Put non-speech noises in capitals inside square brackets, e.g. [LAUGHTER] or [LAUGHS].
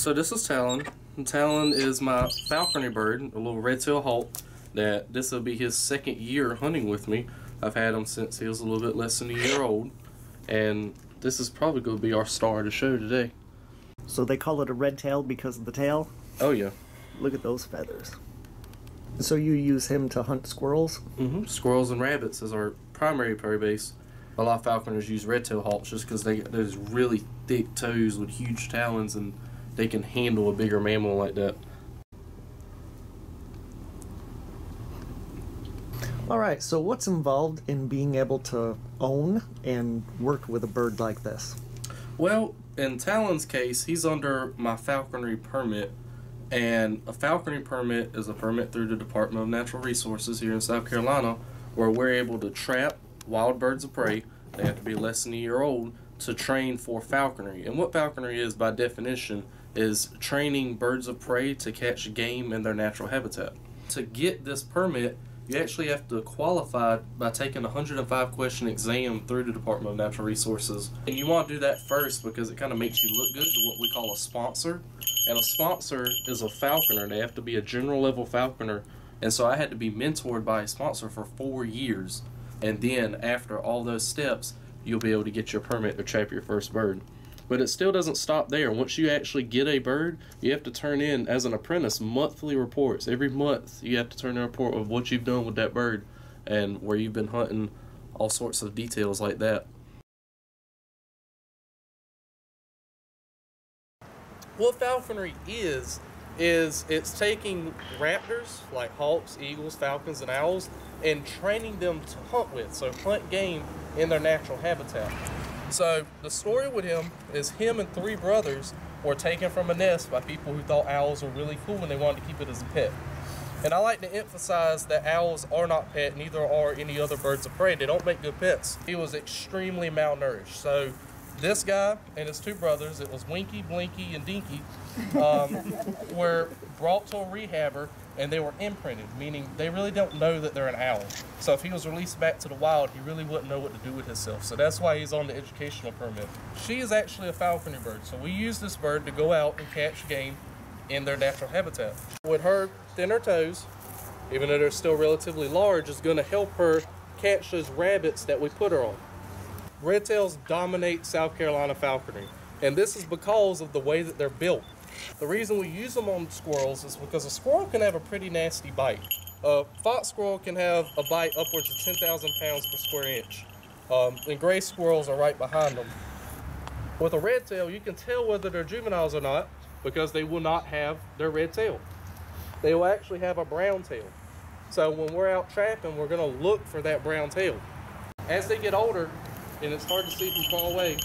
So this is Talon. And Talon is my falconry bird, a little red-tailed hawk. That this will be his second year hunting with me. I've had him since he was a little bit less than a year old, and this is probably going to be our star of the show today. So they call it a red tail because of the tail? Oh yeah. Look at those feathers. So you use him to hunt squirrels? Mm-hmm. Squirrels and rabbits is our primary prey base. A lot of falconers use red-tailed hawks just because they got those really thick toes with huge talons and they can handle a bigger mammal like that. All right, so what's involved in being able to own and work with a bird like this? Well, in Talon's case, he's under my falconry permit, and a falconry permit is a permit through the Department of Natural Resources here in South Carolina where we're able to trap wild birds of prey. They have to be less than a year old to train for falconry. And what falconry is, by definition, is training birds of prey to catch game in their natural habitat. To get this permit, you actually have to qualify by taking a 105 question exam through the Department of Natural Resources. And you want to do that first because it kind of makes you look good to what we call a sponsor. And a sponsor is a falconer. They have to be a general level falconer. And so I had to be mentored by a sponsor for four years. And then after all those steps, you'll be able to get your permit to trap your first bird. But it still doesn't stop there. Once you actually get a bird, you have to turn in, as an apprentice, monthly reports. Every month, you have to turn in a report of what you've done with that bird and where you've been hunting, all sorts of details like that. What falconry is, is it's taking raptors like hawks, eagles, falcons, and owls and training them to hunt with. So hunt game in their natural habitat. So the story with him is him and three brothers were taken from a nest by people who thought owls were really cool and they wanted to keep it as a pet. And I like to emphasize that owls are not pet, neither are any other birds of prey. They don't make good pets. He was extremely malnourished. So this guy and his two brothers, it was Winky, Blinky, and Dinky, [LAUGHS] um, were brought to a rehabber and they were imprinted, meaning they really don't know that they're an owl. So if he was released back to the wild, he really wouldn't know what to do with himself. So that's why he's on the educational permit. She is actually a falconry bird, so we use this bird to go out and catch game in their natural habitat. With her thinner toes, even though they're still relatively large, is going to help her catch those rabbits that we put her on. Red tails dominate South Carolina falconry, and this is because of the way that they're built. The reason we use them on squirrels is because a squirrel can have a pretty nasty bite. A fox squirrel can have a bite upwards of 10,000 pounds per square inch. Um, and gray squirrels are right behind them. With a red tail, you can tell whether they're juveniles or not because they will not have their red tail. They will actually have a brown tail. So when we're out trapping, we're going to look for that brown tail. As they get older, and it's hard to see from far away,